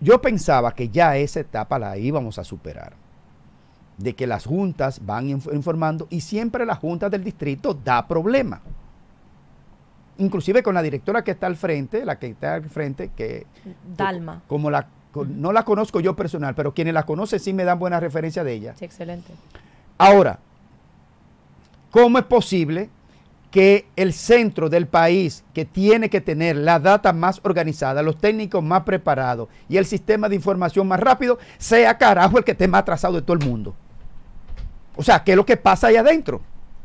Yo pensaba que ya esa etapa la íbamos a superar, de que las juntas van informando y siempre la junta del distrito da problema. Inclusive con la directora que está al frente, la que está al frente, que... Dalma. Como la, no la conozco yo personal, pero quienes la conocen sí me dan buena referencia de ella. Sí, excelente. Ahora, ¿cómo es posible que el centro del país, que tiene que tener la data más organizada, los técnicos más preparados y el sistema de información más rápido, sea carajo el que esté más atrasado de todo el mundo. O sea, ¿qué es lo que pasa ahí adentro?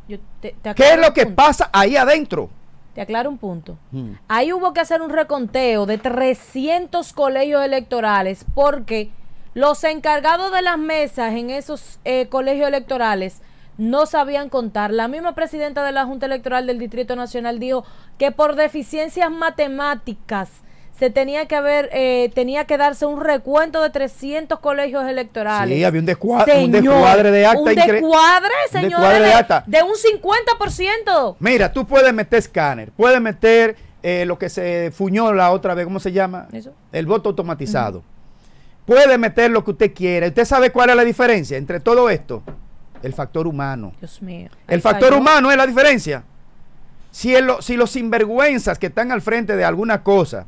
¿Qué es lo que pasa ahí adentro? Te aclaro un punto. Hmm. Ahí hubo que hacer un reconteo de 300 colegios electorales porque los encargados de las mesas en esos eh, colegios electorales no sabían contar. La misma presidenta de la Junta Electoral del Distrito Nacional dijo que por deficiencias matemáticas se tenía que haber, eh, tenía que darse un recuento de 300 colegios electorales. Sí, había un, descuadre, un descuadre de acta. Un descuadre, señor, de, un 50%. Mira, tú puedes meter escáner, puedes meter eh, lo que se fuñó la otra vez, ¿cómo se llama? ¿Eso? El voto automatizado. Puede meter lo que usted quiera. ¿Usted sabe cuál es la diferencia entre todo esto? El factor humano. Dios mío. El factor humano es la diferencia. Si, si los sinvergüenzas que están al frente de alguna cosa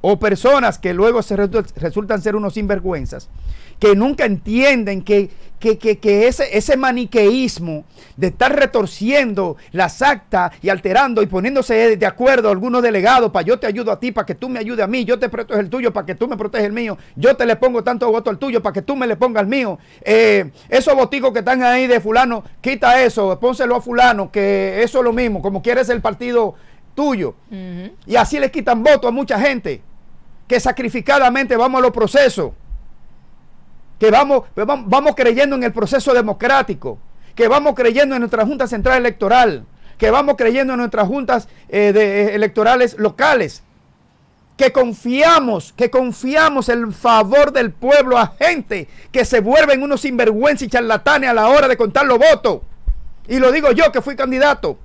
o personas que luego se resultan ser unos sinvergüenzas, que nunca entienden que, que, ese, ese, maniqueísmo de estar retorciendo las actas y alterando y poniéndose de acuerdo algunos delegados para yo te ayudo a ti, para que tú me ayudes a mí, yo te protejo el tuyo para que tú me proteges el mío, yo te le pongo tanto voto al tuyo para que tú me le pongas al mío. Eh, esos boticos que están ahí de fulano, quita eso, pónselo a fulano, que eso es lo mismo, como quieres el partido tuyo. Y así le quitan voto a mucha gente que sacrificadamente vamos a los procesos que vamos, vamos, creyendo en el proceso democrático, que vamos creyendo en nuestra Junta Central Electoral, que vamos creyendo en nuestras juntas eh, eh, electorales locales, que confiamos, que confiamos el favor del pueblo a gente que se vuelven unos sinvergüenza y charlatanes a la hora de contar los votos. Y lo digo yo que fui candidato.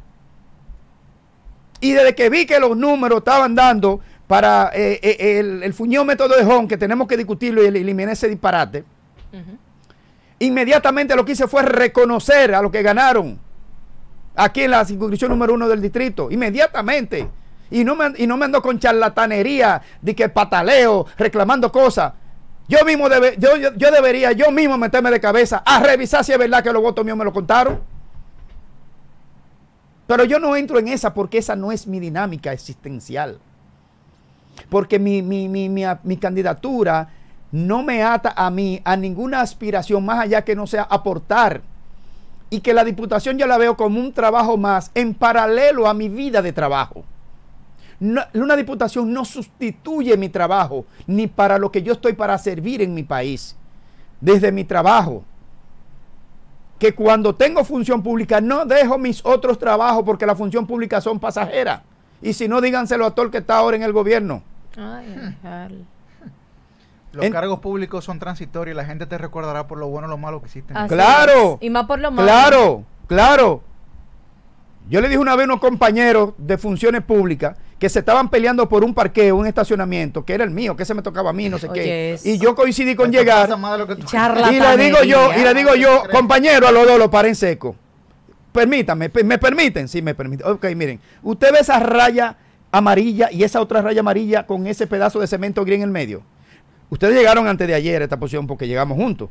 Y desde que vi que los números estaban dando para eh, el, el fuñómetro de Hong, que tenemos que discutirlo y eliminar ese disparate, Inmediatamente lo que hice fue reconocer a los que ganaron aquí en la circunscripción número uno del distrito. Inmediatamente. Y no me, y no me ando con charlatanería de que pataleo, reclamando cosas. Yo mismo yo, yo, debería yo mismo meterme de cabeza a revisar si es verdad que los votos míos me lo contaron. Pero yo no entro en esa porque esa no es mi dinámica existencial. Porque mi, mi, mi, mi candidatura no me ata a mí a ninguna aspiración más allá que no sea aportar. Y que la diputación ya la veo como un trabajo más en paralelo a mi vida de trabajo. una diputación no sustituye mi trabajo, ni para lo que yo estoy para servir en mi país, desde mi trabajo. Que cuando tengo función pública no dejo mis otros trabajos porque la función pública son pasajeras. Y si no, díganselo a todo el que está ahora en el gobierno. Ay, los cargos públicos son transitorios y la gente te recordará por lo bueno o lo malo que hiciste. claro. Y más por lo malo. Claro, claro. Yo le dije una vez a unos compañeros de funciones públicas que se estaban peleando por un parqueo, un estacionamiento, que era el mío, que se me tocaba a mí, no sé qué. Y yo coincidí con llegar. Y le digo yo, y le digo yo, compañero, a los dos lo paren seco. Permítame, ¿me permiten? Sí, me permiten. Ok, miren, usted ve esa raya amarilla y esa otra raya amarilla con ese pedazo de cemento gris en el medio. Ustedes llegaron antes de ayer a esta posición porque llegamos juntos.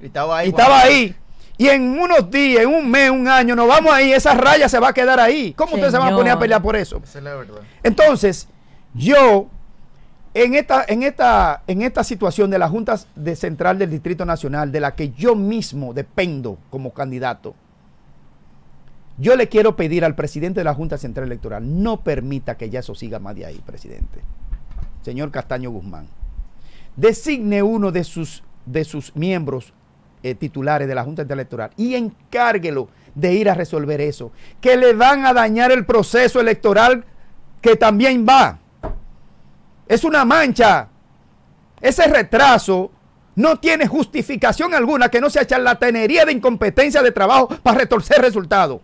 Y estaba ahí. Y estaba ahí. Y en unos días, en un mes, un año, nos vamos ahí, esa raya se va a quedar ahí. ¿Cómo ustedes se van a poner a pelear por eso? Esa es la verdad. Entonces, yo, en esta, en, esta, en esta situación de la Junta de Central del Distrito Nacional, de la que yo mismo dependo como candidato, yo le quiero pedir al presidente de la Junta Central Electoral, no permita que ya eso siga más de ahí, presidente. Señor Castaño Guzmán designe uno de sus, de sus miembros eh, titulares de la Junta Electoral y encárguelo de ir a resolver eso, que le van a dañar el proceso electoral que también va. Es una mancha. Ese retraso no tiene justificación alguna que no sea charlatanería de incompetencia de trabajo para retorcer resultados.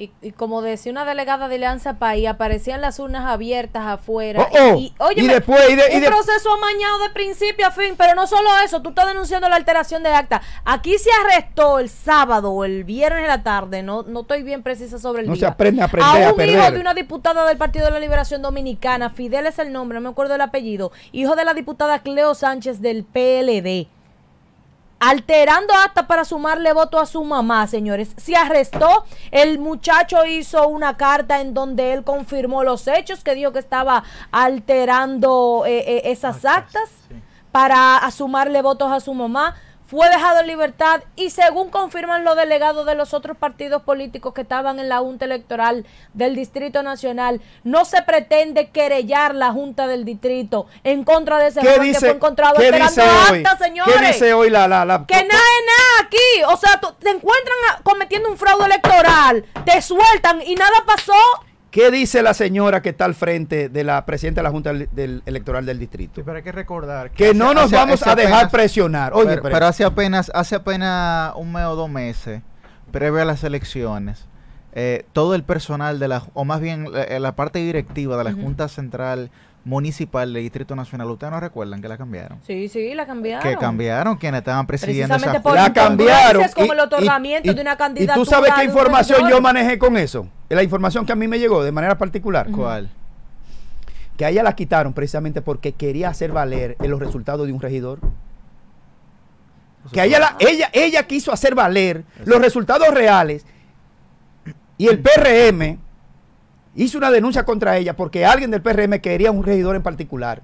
Y, como decía una delegada de Alianza País, aparecían las urnas abiertas afuera. Oh, oh. Y, oye, después, un proceso amañado de principio a fin, pero no solo eso, tú estás denunciando la alteración de acta. Aquí se arrestó el sábado o el viernes de la tarde, no, no estoy bien precisa sobre el no día. se aprende a aprender a un hijo de una diputada del Partido de la Liberación Dominicana, Fidel es el nombre, no me acuerdo el apellido, hijo de la diputada Cleo Sánchez del PLD alterando hasta para sumarle voto a su mamá, señores. Se arrestó, el muchacho hizo una carta en donde él confirmó los hechos, que dijo que estaba alterando eh, eh, esas actas para sumarle votos a su mamá fue dejado en libertad y según confirman los delegados de los otros partidos políticos que estaban en la Junta Electoral del Distrito Nacional, no se pretende querellar la Junta del Distrito en contra de ese juez que fue encontrado esperando acta, señores. ¿Qué dice hoy la, la, la... Que nada es nada aquí. O sea, te encuentran cometiendo un fraude electoral, te sueltan y nada pasó. ¿Qué dice la señora que está al frente de la presidenta de la Junta del, Electoral del Distrito? pero hay que recordar que, no nos vamos a dejar presionar. Oye, pero, hace apenas hace apenas un mes o dos meses, previo a las elecciones, eh, todo el personal de la, o más bien la, la parte directiva de la Junta Central municipal del Distrito Nacional. ¿Ustedes no recuerdan que la cambiaron? Sí, sí, la cambiaron. Que cambiaron quienes estaban presidiendo esa La cambiaron. como el otorgamiento de una candidatura. ¿Y tú sabes qué información yo manejé con eso? La información que a mí me llegó de manera particular. ¿Cuál? Que a ella la quitaron precisamente porque quería hacer valer en los resultados de un regidor. que a ella, la, ella, ella quiso hacer valer los resultados reales y el PRM hizo una denuncia contra ella porque alguien del PRM quería un regidor en particular.